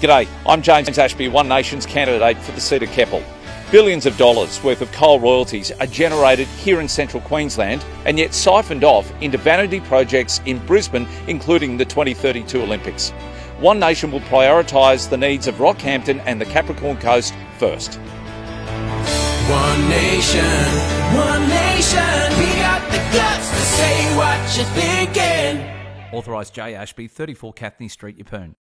G'day, I'm James Ashby, One Nation's candidate for the seat of Keppel. Billions of dollars worth of coal royalties are generated here in central Queensland and yet siphoned off into vanity projects in Brisbane, including the 2032 Olympics. One Nation will prioritise the needs of Rockhampton and the Capricorn Coast first. One nation, one nation, we got the guts to say what you're thinking. Authorised J. Ashby, 34 Cathney Street, Yeppoon.